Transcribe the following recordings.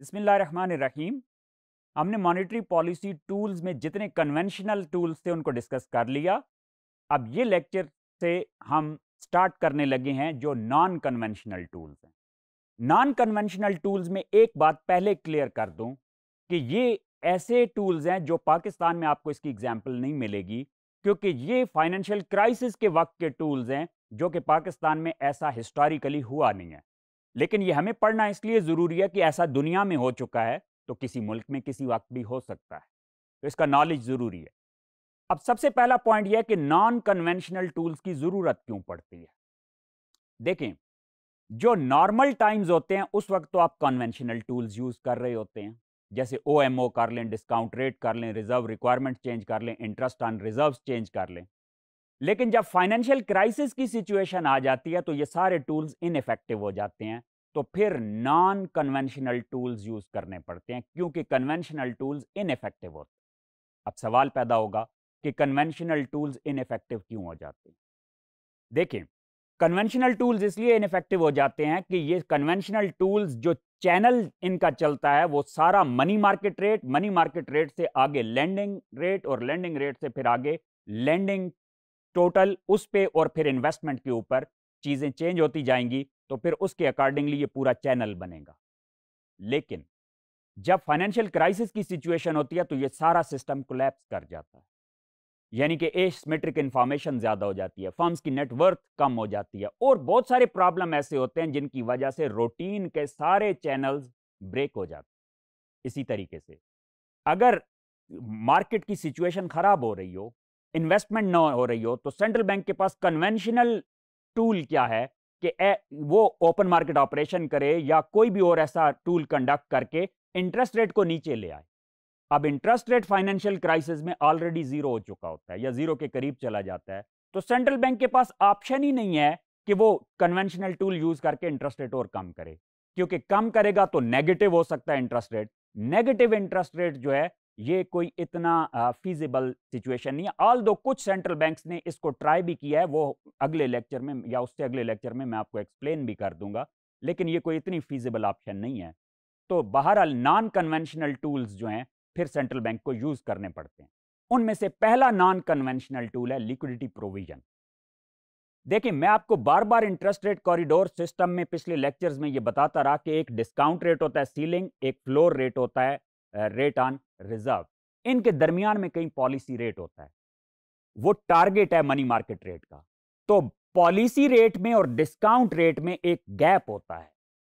बसमीम हमने monetary policy tools में जितने कन्वेंशनल टूल्स थे उनको डिस्कस कर लिया। अब ये लेक्चर से हम स्टार्ट करने लगे हैं जो नॉन कन्वेंशनल टूल्स हैं। नॉन कन्वेंशनल टूल्स में एक बात पहले क्लियर कर दूँ कि ये ऐसे टूल्स हैं जो पाकिस्तान में आपको इसकी एग्ज़ाम्पल नहीं मिलेगी, क्योंकि ये फाइनेंशियल क्राइसिस के वक्त के टूल्स हैं जो कि पाकिस्तान में ऐसा हिस्टोरिकली हुआ नहीं है। लेकिन ये हमें पढ़ना इसलिए ज़रूरी है कि ऐसा दुनिया में हो चुका है तो किसी मुल्क में किसी वक्त भी हो सकता है। तो इसका नॉलेज ज़रूरी है। अब सबसे पहला पॉइंट यह है कि नॉन कन्वेंशनल टूल्स की ज़रूरत क्यों पड़ती है? देखें, जो नॉर्मल टाइम्स होते हैं, उस वक्त तो आप कन्वेंशनल टूल्स यूज़ कर रहे होते हैं। जैसे ओएमओ कर लें डिस्काउंट रेट कर लें रिज़र्व रिक्वायरमेंट चेंज कर लें इंटरेस्ट ऑन रिज़र्व चेंज कर लें। लेकिन जब फाइनेंशियल क्राइसिस की सिचुएशन आ जाती है तो ये सारे टूल्स इनफेक्टिव हो जाते हैं। तो फिर नॉन कन्वेंशनल टूल्स यूज़ करने पड़ते हैं, क्योंकि कन्वेंशनल टूल्स इनफेक्टिव होते हैं। अब सवाल पैदा होगा कि कन्वेंशनल टूल्स इनफेक्टिव क्यों हो जाते हैं? देखिए कन्वेंशनल टूल्स इसलिए इनफेक्टिव हो जाते हैं कि ये कन्वेंशनल टूल्स जो चैनल इनका चलता है, वो सारा money market rate money market rate से आगे लैंडिंग रेट और लैंडिंग रेट से फिर आगे लैंडिंग टोटल उस पे और फिर इन्वेस्टमेंट के ऊपर चीज़ें चेंज होती जाएँगी तो फिर उसके अकॉर्डिंगली ये पूरा चैनल बनेगा। लेकिन जब फाइनेंशियल क्राइसिस की सिचुएशन होती है तो ये सारा सिस्टम कोलैप्स कर जाता है। यानी कि एसमेट्रिक इंफॉर्मेशन ज़्यादा हो जाती है फर्म्स की नेटवर्थ कम हो जाती है और बहुत सारे प्रॉब्लम ऐसे होते हैं जिनकी वजह से रूटीन के सारे चैनल्स ब्रेक हो जाते हैं। इसी तरीके से अगर मार्केट की सिचुएशन ख़राब हो रही हो इन्वेस्टमेंट ना हो रही हो तो सेंट्रल बैंक के पास कन्वेंशनल टूल क्या है कि वो ओपन मार्केट ऑपरेशन करे या कोई भी और ऐसा टूल कंडक्ट करके इंटरेस्ट रेट को नीचे ले आए। अब इंटरेस्ट रेट फाइनेंशियल क्राइसिस में ऑलरेडी ज़ीरो हो चुका होता है या ज़ीरो के करीब चला जाता है तो सेंट्रल बैंक के पास ऑप्शन ही नहीं है कि वो कन्वेंशनल टूल यूज़ करके इंटरेस्ट रेट और कम करे। क्योंकि कम करेगा तो नेगेटिव हो सकता है interest rate negative interest rate जो है ये कोई इतना फीजिबल सिचुएशन नहीं है। ऑल दो कुछ सेंट्रल बैंक्स ने इसको ट्राई भी किया है, वो अगले लेक्चर में, या उससे अगले लेक्चर में मैं आपको एक्सप्लेन भी कर दूँगा, लेकिन ये कोई इतनी फीजिबल ऑप्शन नहीं है। तो बहरहाल नॉन कन्वेंशनल टूल्स जो हैं, फिर सेंट्रल बैंक को यूज़ करने पड़ते हैं। उनमें से पहला नॉन कन्वेंशनल टूल है लिक्विडिटी प्रोविज़न देखिए, मैं आपको बार बार इंटरेस्ट रेट कॉरिडोर सिस्टम में पिछले लेक्चर्स में ये बताता रहा कि एक डिस्काउंट रेट होता है सीलिंग एक फ्लोर रेट होता है रेट ऑन रिज़र्व इनके दरमियान में कहीं पॉलिसी रेट होता है। वो टारगेट है मनी मार्केट रेट का। तो पॉलिसी रेट में और डिस्काउंट रेट में एक गैप होता है,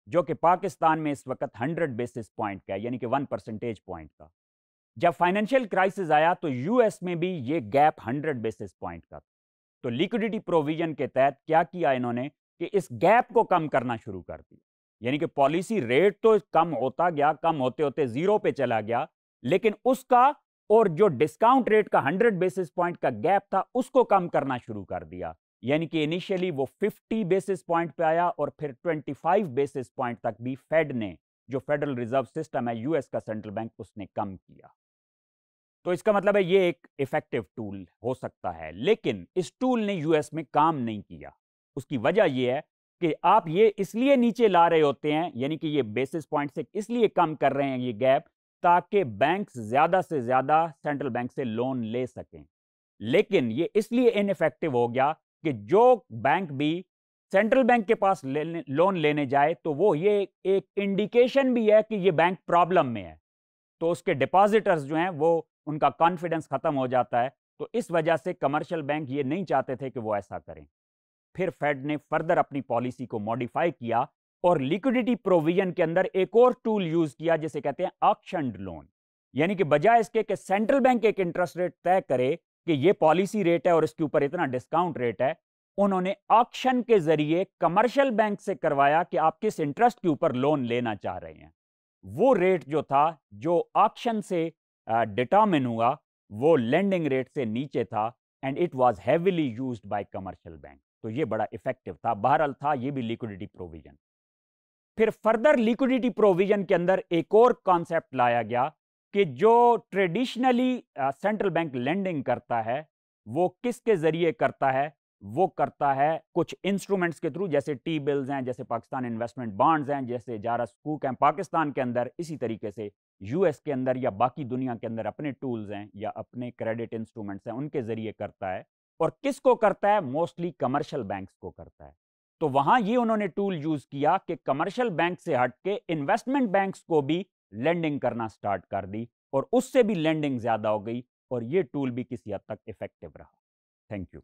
जो कि पाकिस्तान में इस वक्त 100 बेसिस पॉइंट का यानी कि 1 परसेंटेज पॉइंट का। जब फाइनेंशियल क्राइसिस आया तो यूएस में भी ये गैप 100 बेसिस पॉइंट का तो लिक्विडिटी प्रोविज़न के तहत क्या किया इन्होंने कि इस गैप को कम करना शुरू कर दिया। यानी कि पॉलिसी रेट तो कम होता गया, कम होते होते ज़ीरो पे चला गया, लेकिन उसका और जो डिस्काउंट रेट का 100 बेसिस पॉइंट का गैप था, उसको कम करना शुरू कर दिया। यानी कि इनिशियली वो 50 बेसिस पॉइंट पे आया और फिर 25 बेसिस पॉइंट तक भी फेड ने, जो फेडरल रिज़र्व सिस्टम है यूएस का सेंट्रल बैंक उसने कम किया। तो इसका मतलब है ये एक इफ़ेक्टिव टूल हो सकता है, लेकिन इस टूल ने यूएस में काम नहीं किया। उसकी वजह यह है कि आप ये इसलिए नीचे ला रहे होते हैं यानी कि ये बेसिस पॉइंट से इसलिए कम कर रहे हैं ये गैप ताकि बैंक्स ज़्यादा से ज़्यादा सेंट्रल बैंक से लोन ले सकें। लेकिन ये इसलिए इनफेक्टिव हो गया कि जो बैंक भी सेंट्रल बैंक के पास ले, लोन लेने जाए तो वो ये एक इंडिकेशन भी है कि ये बैंक प्रॉब्लम में है। तो उसके डिपॉजिटर्स जो हैं वो उनका कॉन्फिडेंस ख़त्म हो जाता है। तो इस वजह से कमर्शियल बैंक ये नहीं चाहते थे कि वो ऐसा करें। फिर फेड ने फर्दर अपनी पॉलिसी को मॉडिफाई किया और लिक्विडिटी प्रोविज़न के अंदर एक और टूल यूज़ किया, जिसे कहते हैं ऑक्शन लोन यानी कि बजाय इसके कि सेंट्रल बैंक एक इंटरेस्ट रेट तय करे कि ये पॉलिसी रेट है और इसके ऊपर इतना डिस्काउंट रेट है, उन्होंने ऑक्शन के ज़रिए कमर्शियल बैंक से करवाया कि आप किस इंटरेस्ट के ऊपर लोन लेना चाह रहे हैं। वो रेट जो था, जो ऑक्शन से डिटर्मिन हुआ, वो लेंडिंग रेट से नीचे था and it was heavily used by commercial bank तो ये बड़ा इफ़ेक्टिव था। बहरहाल था ये भी लिक्विडिटी प्रोविज़न फिर फर्दर लिक्विडिटी प्रोविज़न के अंदर एक और कॉन्सेप्ट लाया गया कि जो ट्रेडिशनली सेंट्रल बैंक लेंडिंग करता है, वो किसके ज़रिए करता है? वो करता है कुछ इंस्ट्रूमेंट्स के थ्रू जैसे टी बिल्स हैं, जैसे पाकिस्तान इन्वेस्टमेंट बॉन्ड्स हैं, जैसे जारा स्कूक हैं, पाकिस्तान के अंदर इसी तरीके से यूएस के अंदर या बाकी दुनिया के अंदर अपने टूल्स हैं या अपने क्रेडिट इंस्ट्रूमेंट्स हैं, उनके ज़रिए करता है। और किसको करता है? मोस्टली कमर्शियल बैंक्स को करता है। तो वहाँ ये उन्होंने टूल यूज़ किया कि कमर्शियल बैंक से हटके इन्वेस्टमेंट बैंक्स को भी लेंडिंग करना स्टार्ट कर दी और उससे भी लेंडिंग ज़्यादा हो गई और ये टूल भी किसी हद तक इफ़ेक्टिव रहा। Thank you